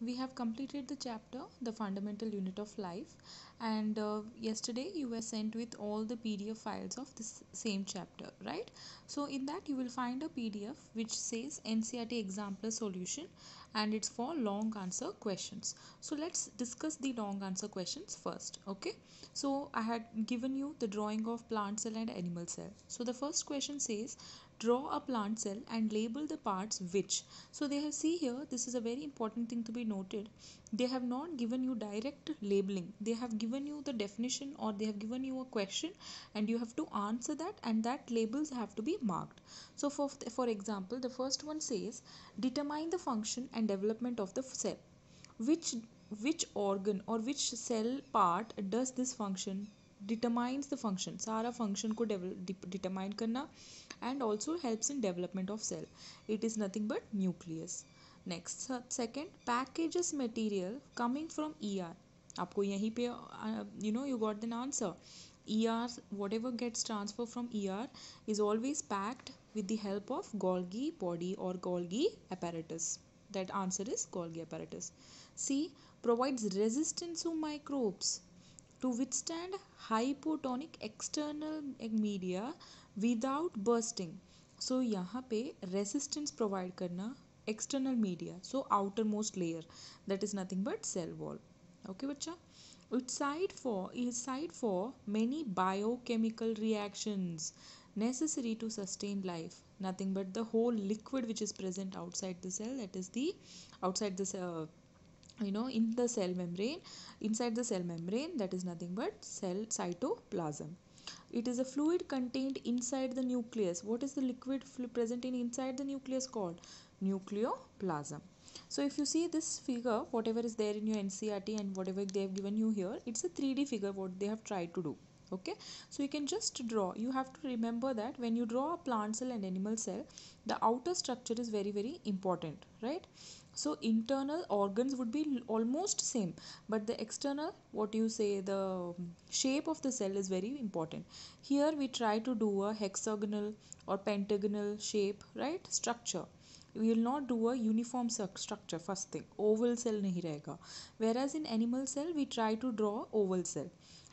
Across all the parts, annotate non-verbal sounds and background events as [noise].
we have completed the chapter the fundamental unit of life and uh, yesterday you were sent with all the pdf files of this same chapter right? So in that you will find a pdf which says NCERT exemplar solution and it's for long answer questions. So let's discuss the long answer questions first okay? So i had given you the drawing of plant cell and animal cell. So the first question says draw a plant cell and label the parts which. So they have see here this is a very important thing to be noted. They have not given you direct labeling. They have given you the definition or they have given you a question and you have to answer that and that labels have to be marked. So for for example the first one says determine the function and development of the cell which which organ or which cell part does this function determines the function सारा function को determine करना and also helps in development of cell it is nothing but nucleus next second packages material coming from er आपको यहीं पे you know you got the answer er whatever gets transferred from er is always packed with the help of golgi body or golgi apparatus that answer is golgi apparatus c provides resistance to microbes to withstand hypotonic external media without bursting so यहाँ पे resistance provide करना external media so outermost layer that is nothing but cell wall okay बच्चा it's site for is site for many biochemical reactions necessary to sustain life nothing but the whole liquid which is present outside the cell that is the outside the cell uh, you know in the cell membrane inside the cell membrane that is nothing but cell cytoplasm. It is a fluid contained inside the nucleus. What is the liquid present in inside the nucleus called? Nucleoplasm. So if you see this figure whatever is there in your NCERT and whatever they have given you here it's a 3d figure what they have tried to do okay? So you can just draw. You have to remember that when you draw a plant cell and animal cell the outer structure is very very important right? So internal organs would be almost same but the external what you say the shape of the cell is very important. Here we try to do a hexagonal or pentagonal shape right structure. We will not do a uniform structure first thing. Oval cell nahi rahega. Whereas in animal cell we try to draw oval cell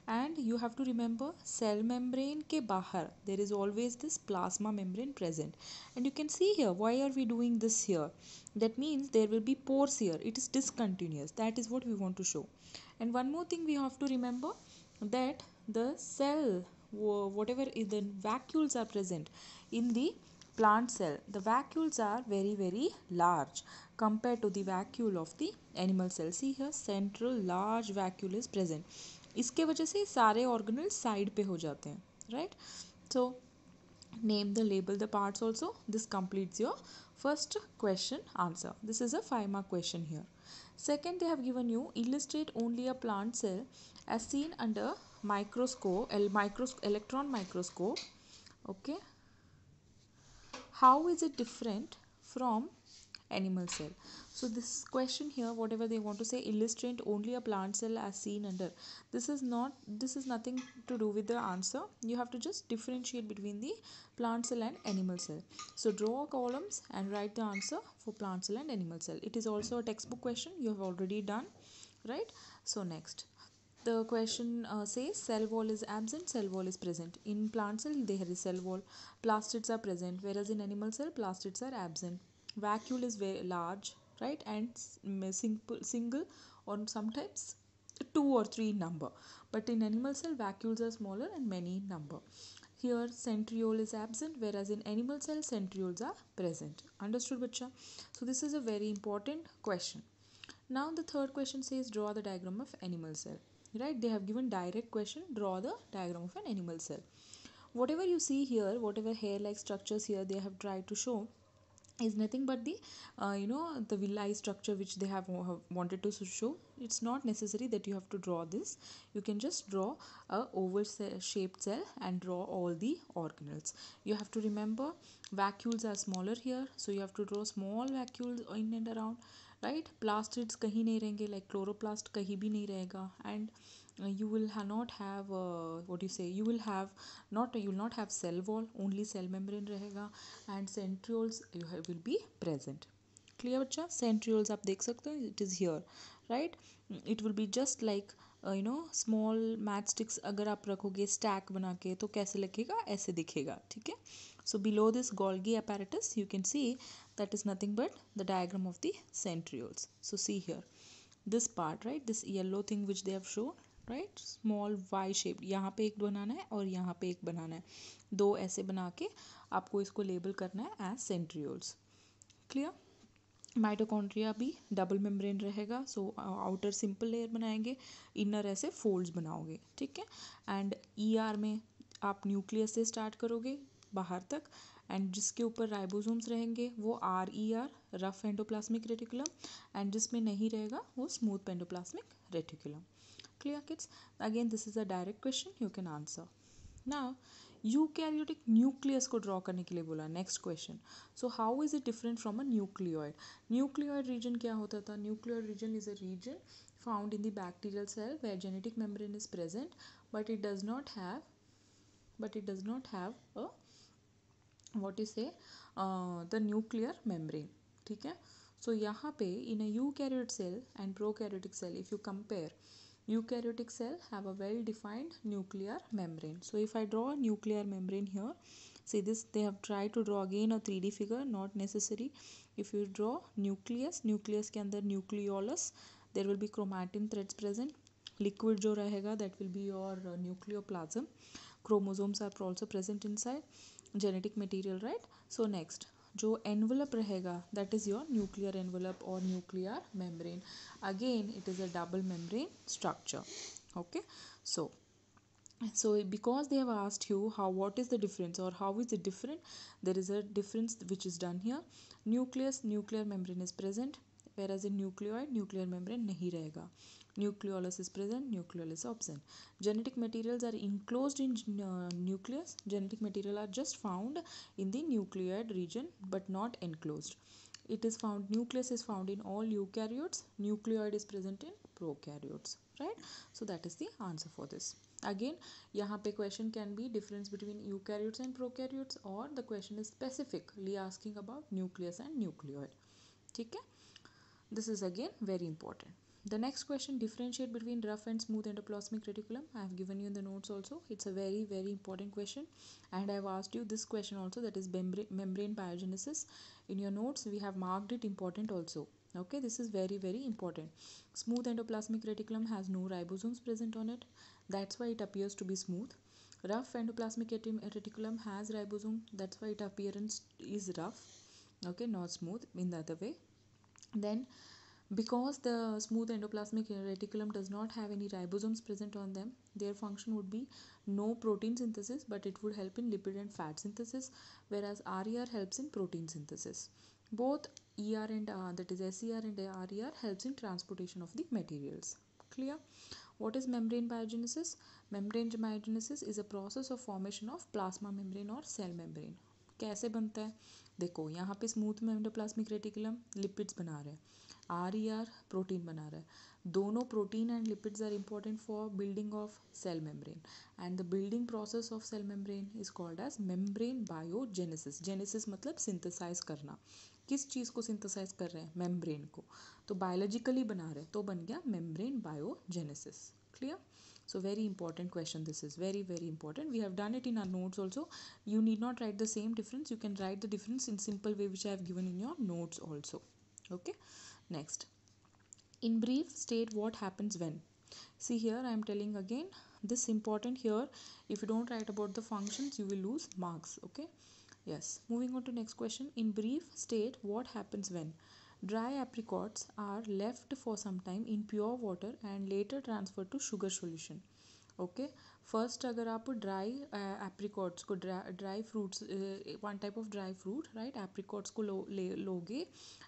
and you have to remember cell membrane ke bahar there is always this plasma membrane present. And you can see here why are we doing this here? That means there will be pores here. It is discontinuous. That is what we want to show. And one more thing we have to remember that the cell whatever is the vacuoles are present in the plant cell the vacuoles are very very large compared to the vacuole of the animal cell. See here central large vacuole is present इसके वजह से सारे organelle side पे हो जाते हैं right so name the label the parts also this completes your first question answer this is a five mark question here second they have given you illustrate only a plant cell as seen under microscope L microscope electron microscope okay how is it different from animal cell. So this question here whatever they want to say illustrate only a plant cell as seen under. This is not this is nothing to do with the answer. You have to just differentiate between the plant cell and animal cell. So draw columns and write the answer for plant cell and animal cell. It is also a textbook question. You have already done right? So next. The question uh, says cell wall is absent cell wall is present. In plant cell there is cell wall. Plastids are present whereas in animal cell plastids are absent vacuole is very large right? And simple single or sometimes two or three number. But in animal cell vacuoles are smaller and many number. Here centriole is absent whereas in animal cell centrioles are present. Understood bacha so this is a very important question. Now the third question says draw the diagram of animal cell right? They have given direct question draw the diagram of an animal cell. Whatever you see here whatever hair like structures here they have tried to show is nothing but the uh, you know the villi structure which they have wanted to show. It's not necessary that you have to draw this. You can just draw a oval shaped cell and draw all the organelles. You have to remember vacuoles are smaller here so you have to draw small vacuoles in and around right? Plastids kahi nahi rahenge like chloroplast kahi bhi nahi rahega and you will ha not have uh, what do you say you will have not you will not have cell wall only cell membrane rahega and centrioles you have, will be present clear बच्चा centrioles आप देख सकते हो it is here right it will be just like you know small match sticks अगर आप रखोगे stack बना के तो कैसे लगेगा ऐसे दिखेगा ठीक है so below this golgi apparatus you can see that is nothing but the diagram of the centrioles so see here this part right this yellow thing which they have shown right small Y shape यहाँ पे एक बनाना है और यहाँ पे एक बनाना है। दो ऐसे बना के आपको इसको लेबल करना है एज सेंट्रियोल्स क्लियर माइटोकॉन्ड्रिया भी डबल मेम्ब्रेन रहेगा सो आउटर सिंपल लेयर बनाएँगे इनर ऐसे फोल्ड्स बनाओगे, ठीक है? एंड ई आर में आप न्यूक्लियस से स्टार्ट करोगे, बाहर तक एंड जिसके ऊपर राइबोसोम्स रहेंगे, वो R E R rough endoplasmic reticulum and जिसमें नहीं रहेगा, वो smooth endoplasmic reticulum Clear kids? Again, this is a direct question you can answer. Now, eukaryotic nucleus को ड्रॉ करने के लिए बोला next question so how is it different from a nucleoid nucleoid region क्या होता था? Nucleoid region is a region found in the bacterial cell where genetic membrane is present but it does not have but it does not have a what is a the nuclear membrane ठीक है? So यहाँ पे in a eukaryote cell and prokaryotic cell if you compare eukaryotic cell have a well defined nuclear membrane so if i draw a nuclear membrane here see this they have tried to draw again a 3d figure not necessary if you draw nucleus nucleus के अंदर nucleolus there will be chromatin threads present liquid जो रहेगा that will be your uh, nucleoplasm chromosomes are also present inside genetic material right so next जो envelope rahega that is your nuclear envelope or nuclear membrane. Again it is a double membrane structure. Okay? So so because they have asked you how what is the difference or how is it different there is a difference which is done here. Nucleus nuclear membrane is present. Whereas a nucleoid nuclear membrane नहीं रहेगा nucleolus is present nucleolus absent genetic material are enclose in nucleus genetic material are just found in the nucleoid region but not enclose it is found nucleus is found in all eukaryotes nucleoid is present in prokaryotes right so that is the answer for this again यहाँ पे question can be difference between eukaryotes and prokaryotes और the question is specifically asking about nucleus and nucleoid ठीक है? This is again very important. The next question differentiate between rough and smooth endoplasmic reticulum. I have given you in the notes also. It's a very very important question. And i have asked you this question also that is membrane, membrane biogenesis. In your notes we have marked it important also. Okay this is very very important. Smooth endoplasmic reticulum has no ribosomes present on it. That's why it appears to be smooth. Rough endoplasmic reticulum has ribosome. That's why its appearance is rough. Okay not smooth in the other way then because the smooth endoplasmic reticulum does not have any ribosomes present on them their function would be no protein synthesis but it would help in lipid and fat synthesis whereas RER helps in protein synthesis both ER and uh, that is SER and RER helps in transportation of the materials clear what is membrane biogenesis membrane biogenesis is a process of formation of plasma membrane or cell membrane कैसे बनता है देखो, यहाँ पे smooth में endoplasmic reticulum lipids बना रहे हैं। आर ई आर प्रोटीन बना रहा है। दोनों protein and lipids are important for building of cell membrane and the building process of cell membrane is called as membrane biogenesis genesis मतलब synthesize करना। किस चीज़ को सिंथेसाइज कर रहे हैं? मेम्ब्रेन को। तो बायोलॉजिकली बना रहे तो बन गया membrane biogenesis clear so very important question this is. Very very important. We have done it in our notes also. You need not write the same difference. You can write the difference in simple way which i have given in your notes also. Okay? Next. In brief state what happens when. See here i am telling again this important here if you don't write about the functions you will lose marks. Okay? Yes. Moving on to next question. In brief state what happens when dry apricots are left for some time in pure water and later transferred to sugar solution. Okay first अगर आप dry apricots को dry fruits one type of dry fruit right apricots को लो लोगे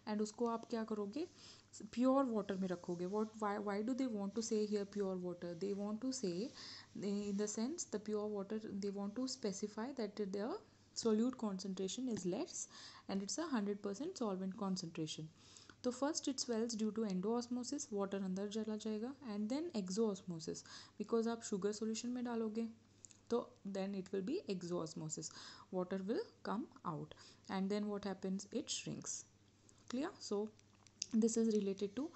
and उसको आप क्या करोगे? प्योर वाटर में रखोगे. What why do they want to say here pure water they want to say in the sense the pure water they want to specify that the solute concentration is less and it's a 100% solvent concentration. तो first it swells due to endo endosmosis water अंदर चला जाएगा and then exo exosmosis because आप sugar solution में डालोगे तो then it will be exosmosis water will come out and then what happens it shrinks clear so this is related to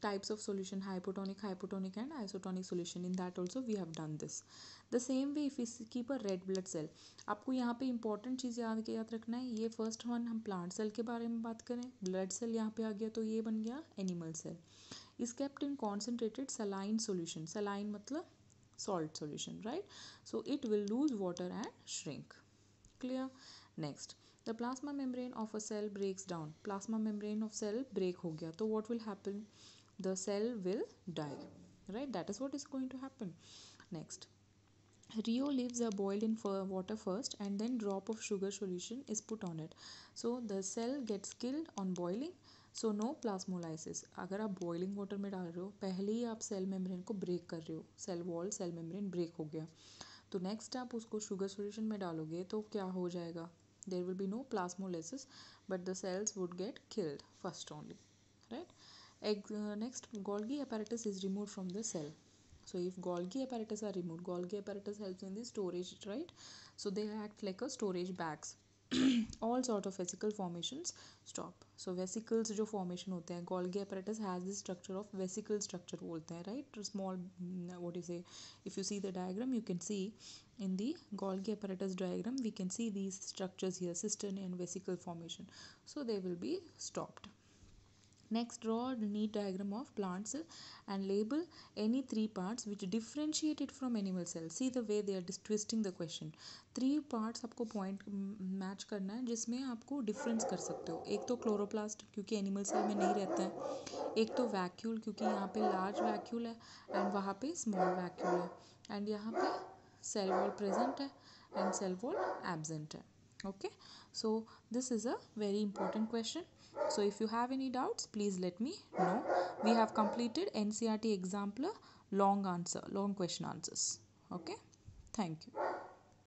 types of solution hypotonic hypotonic and isotonic solution in that also we have done this the same way if we keep a red blood cell आपको यहाँ पे important चीज़ याद याद रखना है ये first one हम plant cell के बारे में बात करें ब्लड सेल यहाँ पे आ गया तो ये बन गया animal cell is kept in concentrated saline solution saline matlab salt solution right so it will lose water and shrink clear next the plasma membrane of a cell breaks down plasma membrane of cell break ho gaya so what will happen the cell will die right that is what is going to happen next Rio leaves are boiled in water first and then drop of sugar solution is put on it. So the cell gets killed on boiling so no plasmolysis अगर आप boiling water में डाल रहे हो पहले ही आप cell membrane को ब्रेक कर रहे हो cell wall cell membrane break हो गया तो नेक्स्ट आप उसको शुगर सोल्यूशन में डालोगे तो क्या हो जाएगा there will be no plasmolysis but the cells would get killed first only right? Uh, next golgi apparatus is removed from the cell. So if golgi apparatus are removed golgi apparatus helps in the storage right? So they act like a storage bags. [clears throat] all sort of vesicle formations stop so vesicles जो formation होते हैं Golgi apparatus has the structure of vesicle structure बोलते हैं right small what you say if you see the diagram you can see in the Golgi apparatus diagram we can see these structures here cistern and vesicle formation so they will be stopped Next, draw the neat diagram of plant cell and label any three parts which differentiate it from animal cell. See the way they are twisting the question. Three parts आपको point match करना है जिसमें आपको difference कर सकते हो एक तो chloroplast क्योंकि animal cell में नहीं रहता है एक तो vacuole क्योंकि यहाँ पे large vacuole है and वहाँ पे small vacuole है and यहाँ पे cell wall present है and cell wall absent है okay so this is a very important question so if you have any doubts please let me know. We have completed NCERT exemplar long answer long question answers. Okay? Thank you